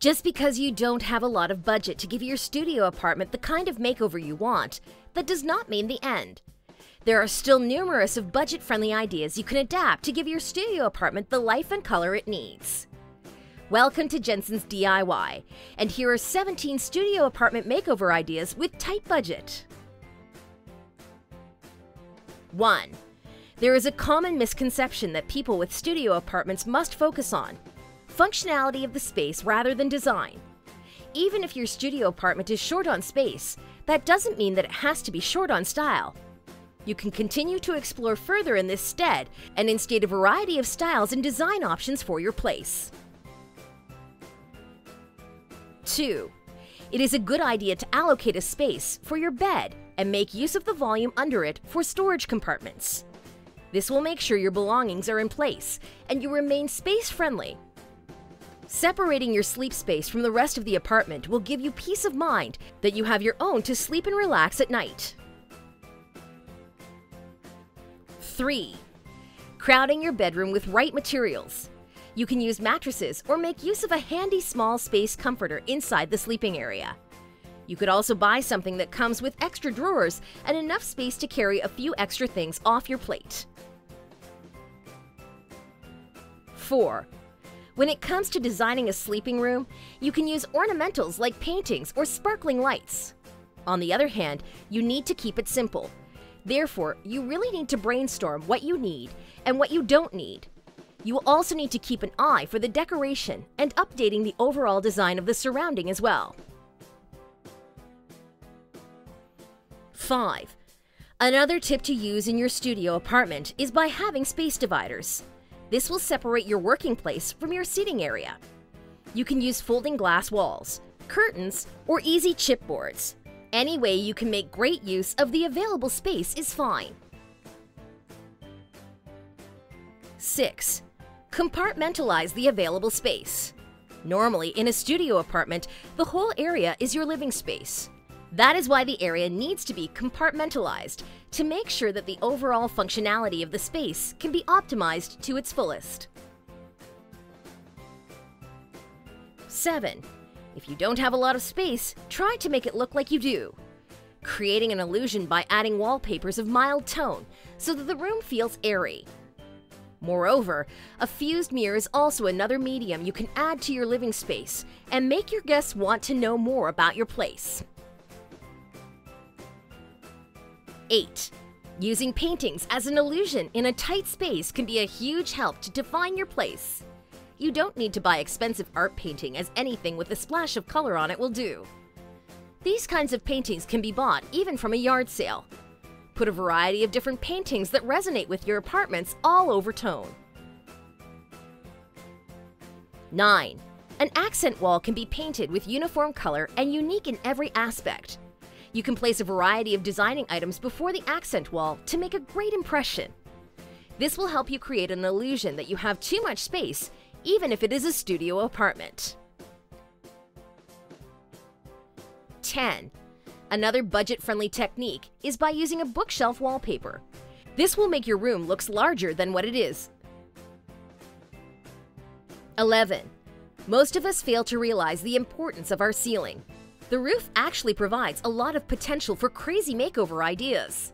Just because you don't have a lot of budget to give your studio apartment the kind of makeover you want, that does not mean the end. There are still numerous of budget-friendly ideas you can adapt to give your studio apartment the life and color it needs. Welcome to Jansen's DIY, and here are 17 studio apartment makeover ideas with tight budget. 1. There is a common misconception that people with studio apartments must focus on functionality of the space rather than design. Even if your studio apartment is short on space, that doesn't mean that it has to be short on style. You can continue to explore further in this stead and instate a variety of styles and design options for your place. 2. It is a good idea to allocate a space for your bed and make use of the volume under it for storage compartments. This will make sure your belongings are in place and you remain space friendly Separating your sleep space from the rest of the apartment will give you peace of mind that you have your own to sleep and relax at night. 3. Crowding your bedroom with right materials. You can use mattresses or make use of a handy small space comforter inside the sleeping area. You could also buy something that comes with extra drawers and enough space to carry a few extra things off your plate. 4. When it comes to designing a sleeping room, you can use ornamentals like paintings or sparkling lights. On the other hand, you need to keep it simple. Therefore, you really need to brainstorm what you need and what you don't need. You will also need to keep an eye for the decoration and updating the overall design of the surrounding as well. 5. Another tip to use in your studio apartment is by having space dividers. This will separate your working place from your seating area. You can use folding glass walls, curtains, or easy chipboards. Any way you can make great use of the available space is fine. 6. Compartmentalize the available space. Normally, in a studio apartment, the whole area is your living space. That is why the area needs to be compartmentalized to make sure that the overall functionality of the space can be optimized to its fullest. 7. If you don't have a lot of space, try to make it look like you do. Creating an illusion by adding wallpapers of mild tone so that the room feels airy. Moreover, a fused mirror is also another medium you can add to your living space and make your guests want to know more about your place. 8. Using paintings as an illusion in a tight space can be a huge help to define your place. You don't need to buy expensive art painting as anything with a splash of color on it will do. These kinds of paintings can be bought even from a yard sale. Put a variety of different paintings that resonate with your apartments all over tone. 9. An accent wall can be painted with uniform color and unique in every aspect. You can place a variety of designing items before the accent wall to make a great impression. This will help you create an illusion that you have too much space, even if it is a studio apartment. 10. Another budget-friendly technique is by using a bookshelf wallpaper. This will make your room looks larger than what it is. 11. Most of us fail to realize the importance of our ceiling. The roof actually provides a lot of potential for crazy makeover ideas.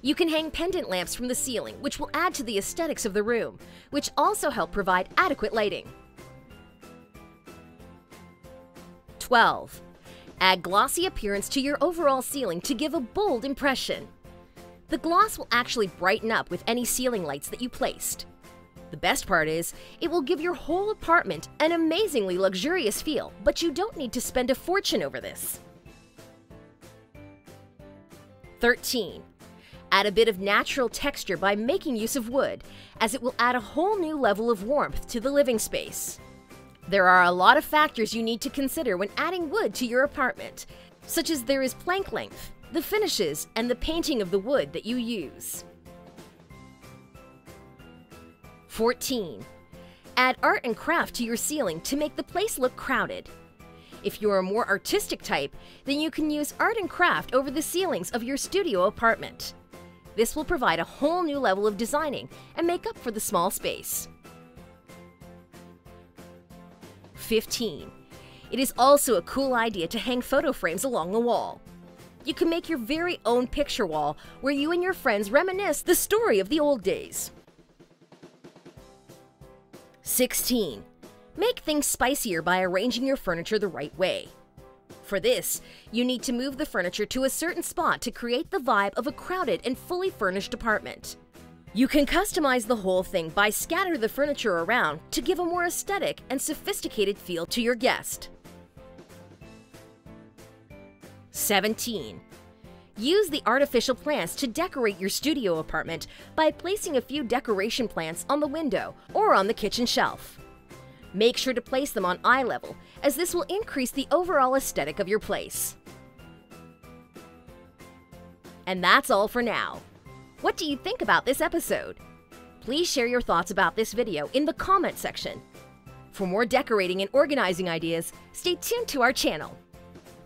You can hang pendant lamps from the ceiling, which will add to the aesthetics of the room, which also help provide adequate lighting. 12. Add glossy appearance to your overall ceiling to give a bold impression. The gloss will actually brighten up with any ceiling lights that you placed. The best part is, it will give your whole apartment an amazingly luxurious feel, but you don't need to spend a fortune over this. 13. Add a bit of natural texture by making use of wood, as it will add a whole new level of warmth to the living space. There are a lot of factors you need to consider when adding wood to your apartment, such as there is plank length, the finishes, and the painting of the wood that you use. 14. Add art and craft to your ceiling to make the place look crowded. If you're a more artistic type, then you can use art and craft over the ceilings of your studio apartment. This will provide a whole new level of designing and make up for the small space. 15. It is also a cool idea to hang photo frames along the wall. You can make your very own picture wall where you and your friends reminisce the story of the old days. 16. Make things spicier by arranging your furniture the right way. For this, you need to move the furniture to a certain spot to create the vibe of a crowded and fully furnished apartment. You can customize the whole thing by scatter the furniture around to give a more aesthetic and sophisticated feel to your guest. 17. Use the artificial plants to decorate your studio apartment by placing a few decoration plants on the window or on the kitchen shelf. Make sure to place them on eye level, as this will increase the overall aesthetic of your place. And that's all for now. What do you think about this episode? Please share your thoughts about this video in the comment section. For more decorating and organizing ideas, stay tuned to our channel.